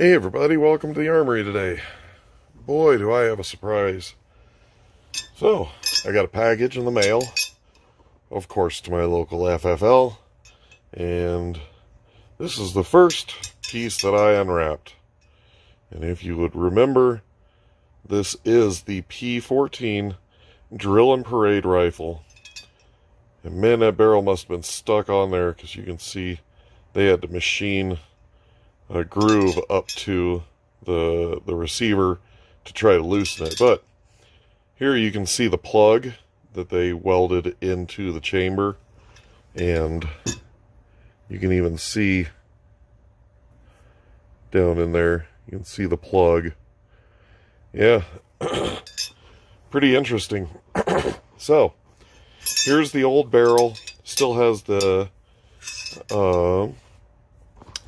Hey everybody, welcome to the Armory today. Boy, do I have a surprise. So, I got a package in the mail, of course to my local FFL, and this is the first piece that I unwrapped. And if you would remember, this is the P14 Drill and Parade Rifle. And man, that barrel must have been stuck on there because you can see they had to machine a groove up to the the receiver to try to loosen it. But here you can see the plug that they welded into the chamber and you can even see down in there you can see the plug. Yeah pretty interesting. So here's the old barrel. Still has the uh,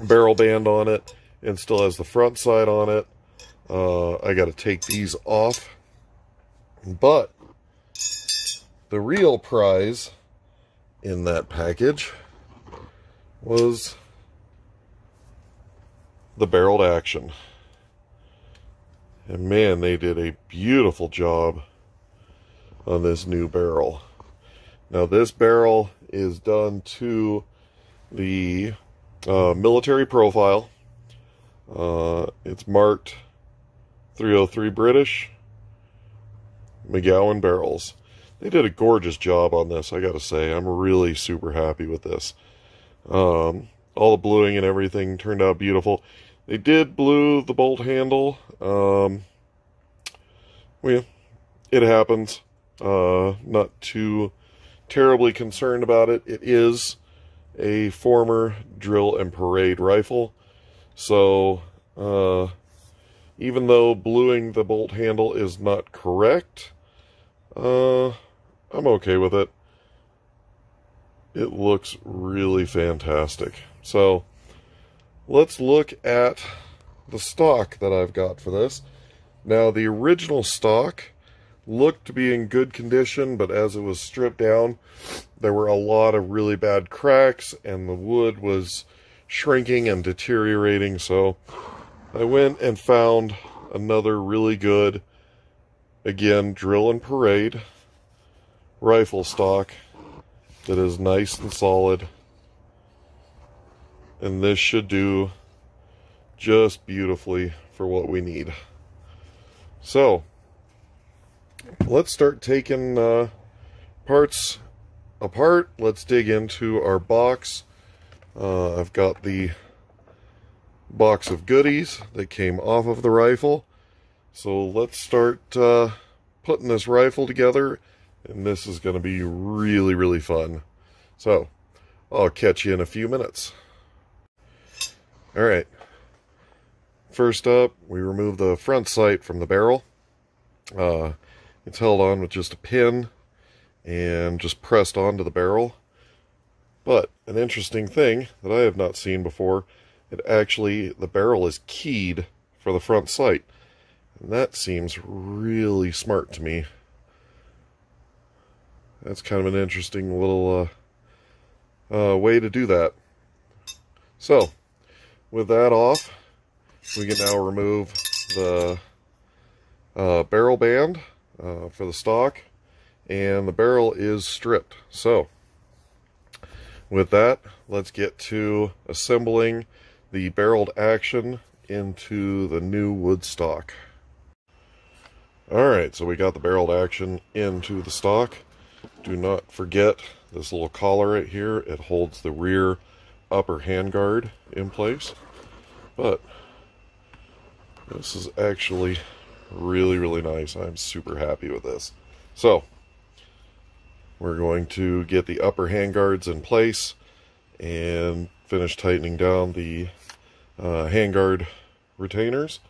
barrel band on it and still has the front side on it. Uh, I got to take these off. But the real prize in that package was the barreled action. And man, they did a beautiful job on this new barrel. Now this barrel is done to the uh, military profile. Uh, it's marked 303 British McGowen barrels. They did a gorgeous job on this, I gotta say. I'm really super happy with this. Um, all the bluing and everything turned out beautiful. They did blue the bolt handle. Um, well, it happens. Uh, not too terribly concerned about it. It is a former drill and parade rifle. So, uh, even though bluing the bolt handle is not correct, uh, I'm okay with it. It looks really fantastic. So, let's look at the stock that I've got for this. Now, the original stock looked to be in good condition, but as it was stripped down, there were a lot of really bad cracks, and the wood was shrinking and deteriorating, so I went and found another really good, again, drill and parade rifle stock that is nice and solid. And this should do just beautifully for what we need. So, let's start taking uh, parts apart. Let's dig into our box. Uh, I've got the box of goodies that came off of the rifle. So let's start uh, putting this rifle together. And this is going to be really, really fun. So I'll catch you in a few minutes. All right. First up, we remove the front sight from the barrel. Uh, it's held on with just a pin and just pressed onto the barrel. But an interesting thing that I have not seen before, it actually, the barrel is keyed for the front sight. And that seems really smart to me. That's kind of an interesting little uh, uh, way to do that. So, with that off, we can now remove the uh, barrel band uh, for the stock and the barrel is stripped. So with that, let's get to assembling the barreled action into the new wood stock. Alright, so we got the barreled action into the stock. Do not forget this little collar right here. It holds the rear upper handguard in place. But this is actually really, really nice. I'm super happy with this. So, we're going to get the upper handguards in place and finish tightening down the uh, handguard retainers.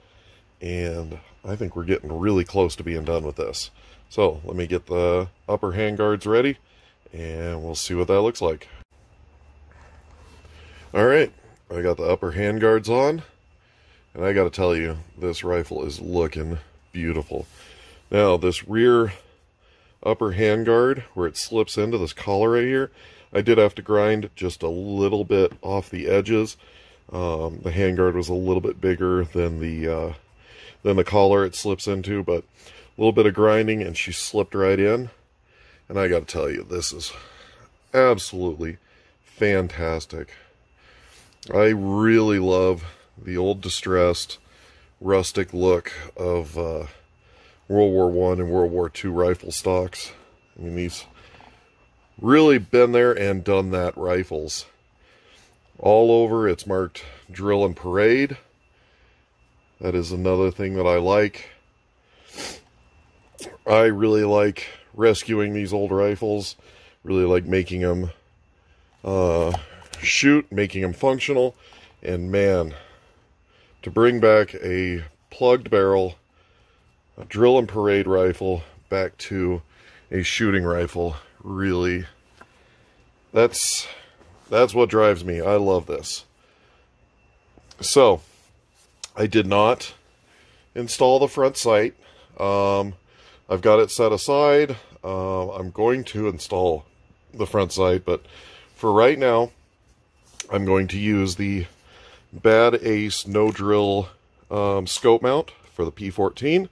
And I think we're getting really close to being done with this. So let me get the upper handguards ready and we'll see what that looks like. All right, I got the upper handguards on. And I got to tell you, this rifle is looking beautiful. Now, this rear upper handguard, where it slips into this collar right here, I did have to grind just a little bit off the edges. Um, the handguard was a little bit bigger than the uh, than the collar it slips into, but a little bit of grinding and she slipped right in. And I got to tell you, this is absolutely fantastic. I really love the old distressed rustic look of uh, World War One and World War Two rifle stocks. I mean, these really been there and done that rifles. All over, it's marked drill and parade. That is another thing that I like. I really like rescuing these old rifles. Really like making them uh, shoot, making them functional. And man, to bring back a plugged barrel, a drill and parade rifle back to a shooting rifle, really, that's that's what drives me. I love this. So, I did not install the front sight. Um, I've got it set aside. Uh, I'm going to install the front sight, but for right now, I'm going to use the Bad Ace No Drill um, scope mount for the P14.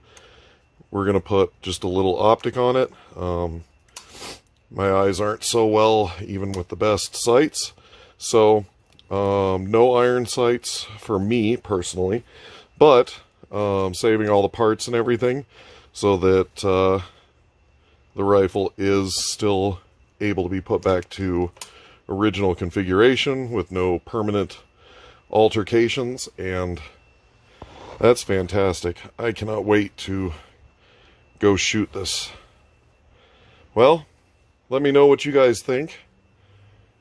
We're going to put just a little optic on it. Um, my eyes aren't so well even with the best sights. So um, no iron sights for me personally, but um, saving all the parts and everything so that uh, the rifle is still able to be put back to original configuration with no permanent altercations and that's fantastic. I cannot wait to go shoot this. Well, let me know what you guys think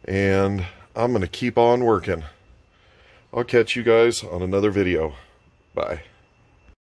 and I'm going to keep on working. I'll catch you guys on another video. Bye.